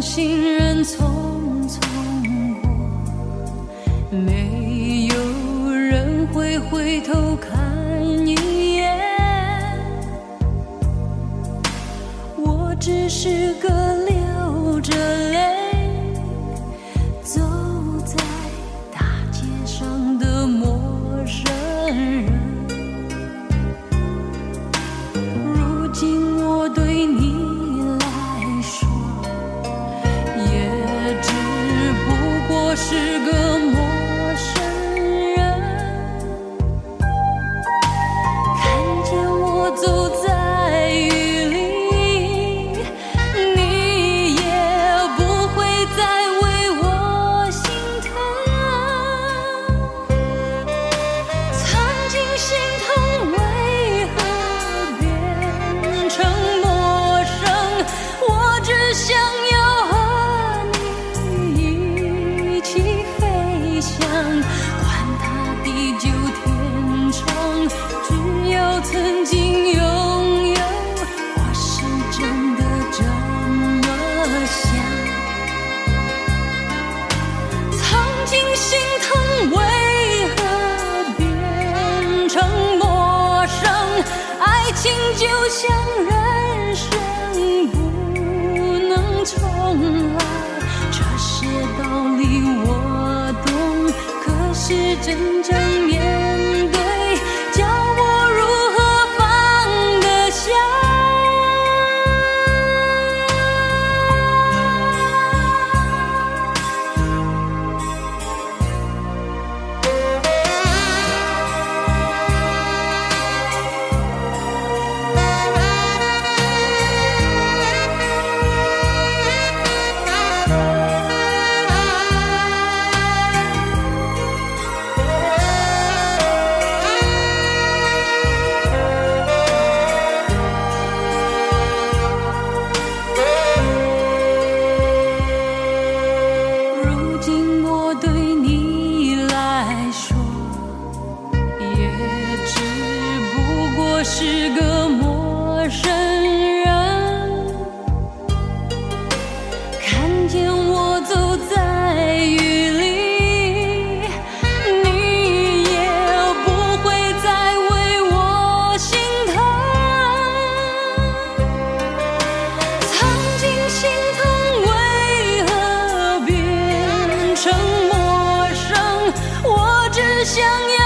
行人匆匆过没有人会回头看一眼。我只是个想人生不能重来这些道理我懂可是真正面是个陌生人，看见我走在雨里，你也不会再为我心疼。曾经心疼，为何变成陌生？我只想要。